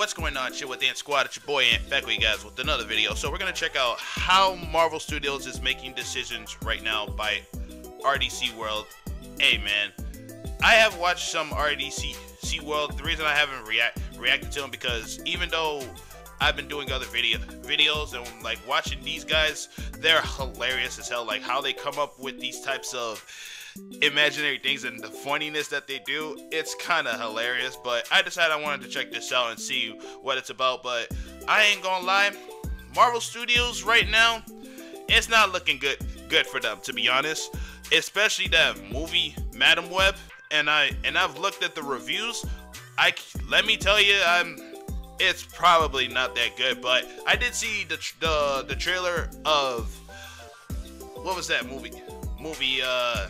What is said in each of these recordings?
what's going on? Chill with Ant Squad. It's your boy Ant back with you guys with another video. So we're gonna check out how Marvel Studios is making decisions right now by RDC World. Hey man, I have watched some RDC World. The reason I haven't react reacted to them because even though I've been doing other video videos and like watching these guys, they're hilarious as hell. Like how they come up with these types of imaginary things and the funniness that they do, it's kind of hilarious. But I decided I wanted to check this out and see what it's about. But I ain't gonna lie, Marvel Studios right now, it's not looking good good for them to be honest. Especially that movie Madame Web, and I and I've looked at the reviews. I let me tell you, I'm it's probably not that good. But I did see the the the trailer of what was that movie? Movie uh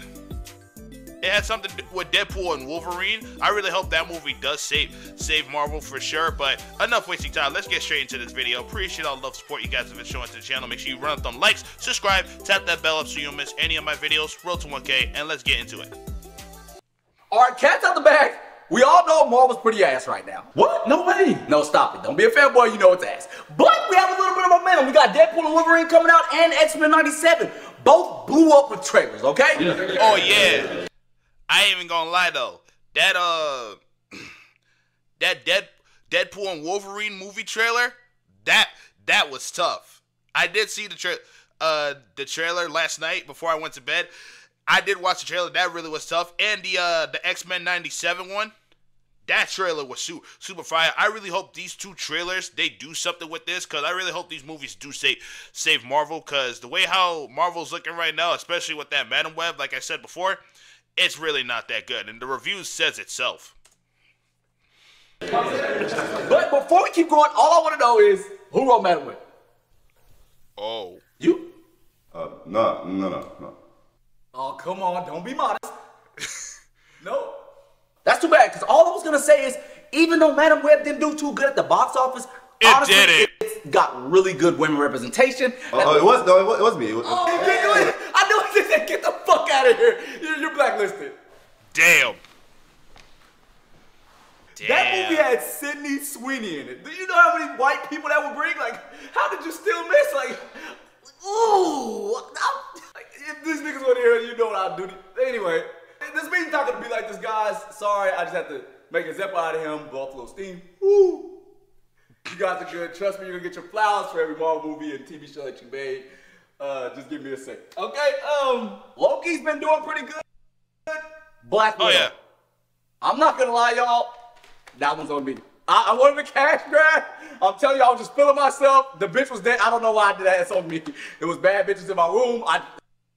it had something with Deadpool and Wolverine. I really hope that movie does save save Marvel for sure. But enough wasting time. Let's get straight into this video. Appreciate all the love support you guys have been showing to the channel. Make sure you run up them likes, subscribe, tap that bell up so you don't miss any of my videos. Road to 1K, and let's get into it. All right, cats out the bag. We all know Marvel's pretty ass right now. What? No way. No, stop it. Don't be a fanboy. You know it's ass. But we have a little bit of momentum. We got Deadpool and Wolverine coming out and X-Men 97. Both blew up with trailers, okay? Yeah. Oh yeah. I ain't even gonna lie though. That uh that Dead Deadpool and Wolverine movie trailer, that that was tough. I did see the tra- uh the trailer last night before I went to bed. I did watch the trailer. That really was tough. And the uh the X-Men 97 one, that trailer was super, super fire. I really hope these two trailers they do something with this because I really hope these movies do save save Marvel because the way how Marvel's looking right now, especially with that Madame Web, like I said before, it's really not that good, and the reviews says itself. But before we keep going, all I want to know is who wrote Madame Web? Oh, You? Uh, no, no, no, no. Oh, come on. Don't be modest. no. That's too bad because all I was going to say is even though Madame Web didn't do too good at the box office, It honestly, didn't. it's got really good women representation. Oh, oh, it was no, it was, it was me. It was, Oh, get, get, I knew it. Get the fuck out of here. Blacklisted. damn. Damn. That movie had Sydney Sweeney in it. Do you know how many white people that would bring? Like, how did you still miss? Like, ooh. Like, if these niggas were here, you know what I'd do. Anyway, this meeting's not gonna be like this, guys. Sorry, I just have to make a zip out of him, blow off a little steam. Woo. You guys are good. Trust me, you're gonna get your flowers for every Marvel movie and TV show that you made. Uh, just give me a sec. Okay, um, Loki's been doing pretty good. Black Oh yeah. I'm not gonna lie, y'all. That one's on me. I, I wanted a cash grab. I'm telling you, I was just feeling myself. The bitch was dead. I don't know why I did that. It's on me. It was bad bitches in my room. I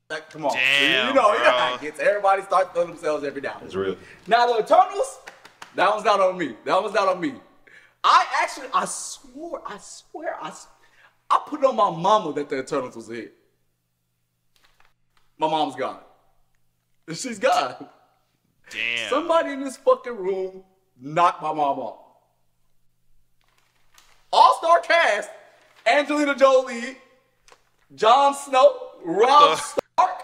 like, come on. Damn, you know, you know how it gets. Everybody starts feeling themselves every now. it's real. Now the Eternals, that one's not on me. That one's not on me. I actually, I swore, I swear, I, I put it on my mama that the Eternals was a hit. My mom's gone. She's gone. Damn. Somebody in this fucking room knocked my mom off. All star cast Angelina Jolie, Jon Snow, Rob the- Stark.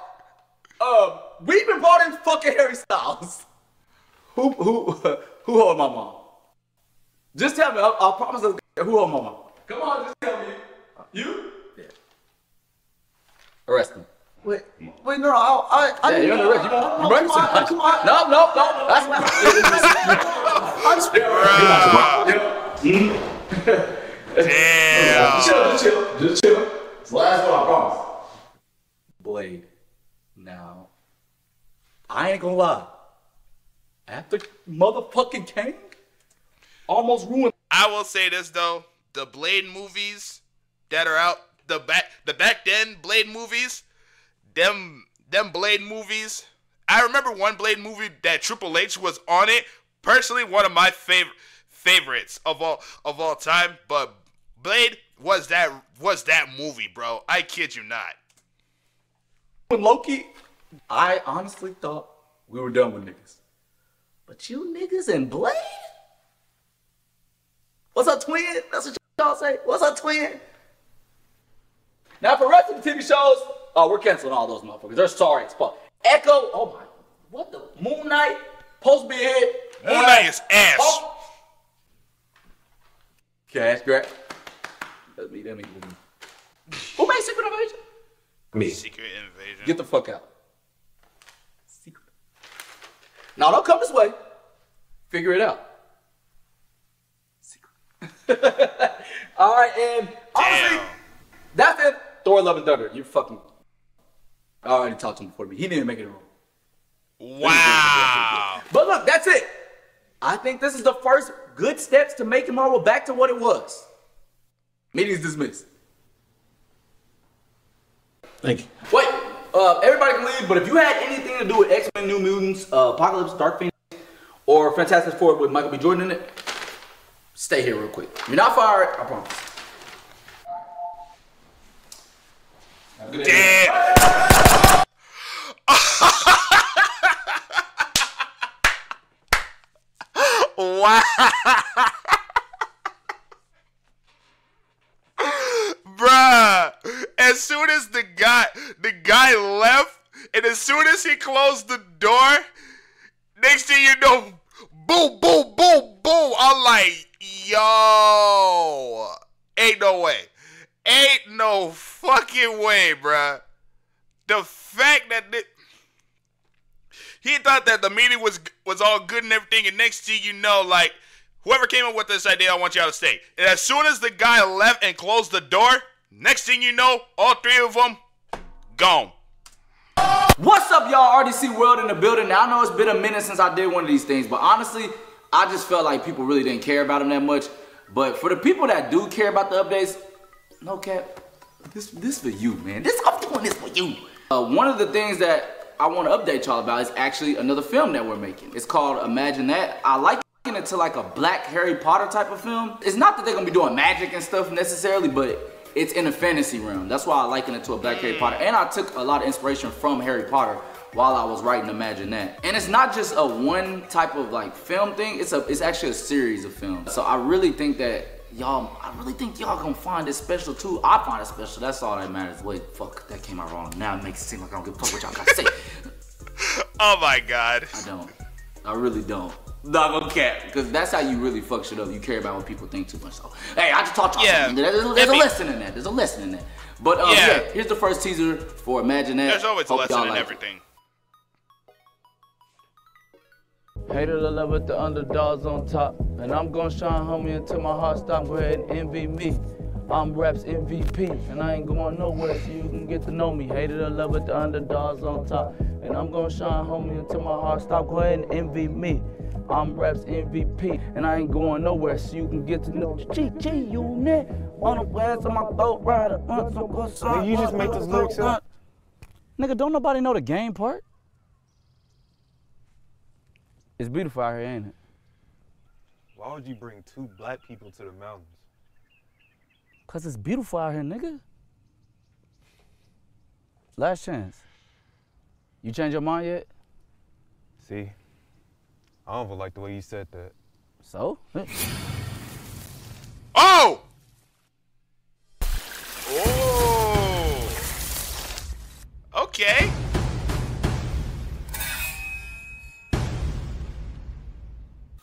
Uh, we even brought in fucking Harry Styles. Who who who hold my mom? Just tell me. I, I promise. us- Who hold my mom? Come on, just tell me. You? Yeah. Arrest him. Wait, wait, no, I, I, I Yeah, you're under arrest. You want no, emergency? come on. No, no, no. That's Damn. chill, just chill, just chill. It's the last one, I promise. Blade. Now, I ain't gonna lie. After motherfucking Kang, almost ruined. I will say this though: the Blade movies that are out, the back, the back then Blade movies, them, them Blade movies. I remember one Blade movie that Triple H was on it. Personally, one of my favorite favorites of all of all time. But Blade was that was that movie, bro. I kid you not. When Loki, I honestly thought we were done with niggas. But you niggas and Blade? What's up, twin? That's what y'all say. What's up, twin? Now, for the rest of the TV shows, oh, we're canceling all those motherfuckers. They're sorry as fuck. Echo, oh my, what the? Moon Knight, supposed to be hit. Moon Knight is ass. Oh. Cash grab. That's me. That me. Who made Secret Invasion? Me. Secret Invasion. Get the fuck out. Secret. Now don't come this way. Figure it out. Secret. All right, and honestly, Damn. that's it. Thor: Love and Thunder. You fucking. I already talked to him before me. He didn't make it wrong. Wow. But look, that's it. I think this is the first good steps to making Marvel back to what it was. Meeting's dismissed. Thank you. Wait, uh, everybody can leave, but if you had anything to do with X Men, New Mutants, uh, Apocalypse, Dark Phoenix, or Fantastic Four with Michael B. Jordan in it, stay here real quick. You're not fired, I promise. Damn. wow. Bruh. As soon as the guy the guy left, and as soon as he closed the door, next thing you know, boom, boom, boom, boom. I'm like, yo. Ain't no way. Ain't no fucking way, bruh. The fact that he thought that the meeting was was all good and everything, and next thing you know, like whoever came up with this idea, I want y'all to stay. And as soon as the guy left and closed the door, next thing you know, all three of them gone. What's up, y'all? RDC World in the building. Now, I know it's been a minute since I did one of these things, but honestly, I just felt like people really didn't care about them that much. But for the people that do care about the updates, no cap, this this for you, man. This I'm doing this for you. Uh, one of the things that I want to update y'all about is actually another film that we're making. It's called Imagine That. I like it to like a black Harry Potter type of film. It's not that they're gonna be doing magic and stuff necessarily, but it's in a fantasy realm. That's why I liken it to a black Harry Potter. And I took a lot of inspiration from Harry Potter while I was writing Imagine That. And it's not just a one type of like film thing, it's a it's actually a series of films. So I really think that y'all I really think y'all gonna find it special too. I find it special. That's all that matters. Wait, fuck, that came out wrong. Now it makes it seem like I don't give a fuck what y'all gotta say. Oh my god. I don't. I really don't. Not gonna cap, because that's how you really fuck shit up. You care about what people think too much. So, hey, I just taught y'all Yeah. There's, there's a lesson in that. There's a lesson in that. But um, Yeah. yeah. here's the first teaser for Imagine That. There's always a lesson in like it. Hated to love with the underdogs on top. And I'm gonna shine, homie, until my heart stop. Go ahead and envy me. I'm Raps MVP, and I ain't going nowhere so you can get to know me. Hated to love with the underdogs on top. And I'm gonna shine, homie, until my heart stop. Go ahead and envy me. I'm Raps MVP, and I ain't going nowhere so you can get to know me. G unit on the west of my boat rider. Uh, so go Nigga, you just make those lyrics up. Nigga, don't nobody know the game part? It's beautiful out here, ain't it? Why would you bring two black people to the mountains? Cause it's beautiful out here, nigga. Last chance. You change your mind yet? See? I don't even like the way you said that. So?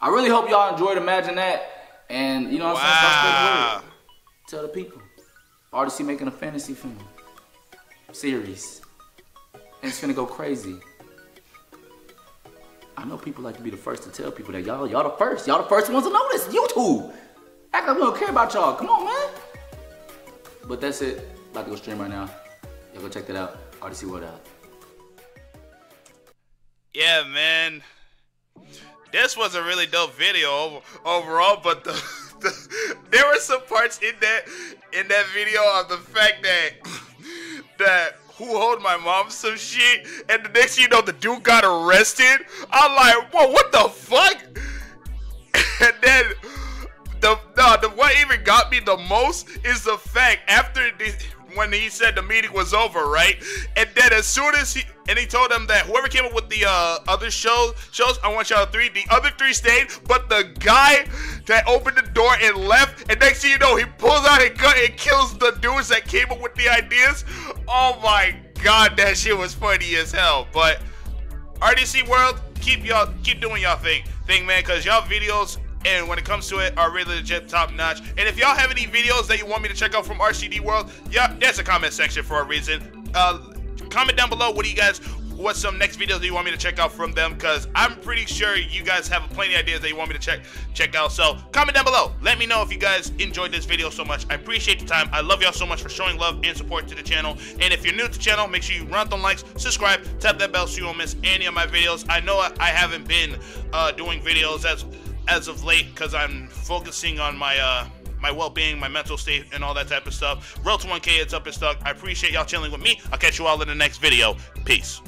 I really hope y'all enjoyed Imagine That. And you know what I'm saying? Stop the Wow. word. Tell the people. RDC making a fantasy film series. And it's gonna go crazy. I know people like to be the first to tell people that y'all, y'all the first. Y'all the first ones to know this. YouTube. Act like we don't care about y'all. Come on, man. But that's it. About to go stream right now. Y'all go check that out. RDC World out. Yeah, man. This was a really dope video overall, but the, the there were some parts in that in that video of the fact that that who hold my mom some shit, and the next you know, the dude got arrested. I'm like, whoa, what the fuck? And then the no, the what even got me the most is the fact after the, when he said the meeting was over, right? And then as soon as he and he told them that whoever came up with the uh, other show shows, I want y'all three. The other three stayed, but the guy that opened the door and left, and next thing you know, he pulls out a gun and kills the dudes that came up with the ideas. Oh my god, that shit was funny as hell. But RDC World, keep y'all keep doing y'all thing, thing, man, cause y'all videos and when it comes to it, are really legit top notch. And if y'all have any videos that you want me to check out from RCD World, yeah, there's a comment section for a reason. Uh, comment down below. What do you guys? What's some next videos that you want me to check out from them? Because I'm pretty sure you guys have plenty of ideas that you want me to check check out. So comment down below. Let me know if you guys enjoyed this video so much. I appreciate the time. I love y'all so much for showing love and support to the channel. And if you're new to the channel, make sure you run on likes, subscribe, tap that bell so you don't miss any of my videos. I know I haven't been uh, doing videos as as of late because I'm focusing on my uh, my well-being, my mental state, and all that type of stuff. Real to 1K, it's up and stuck. I appreciate y'all chilling with me. I'll catch you all in the next video. Peace.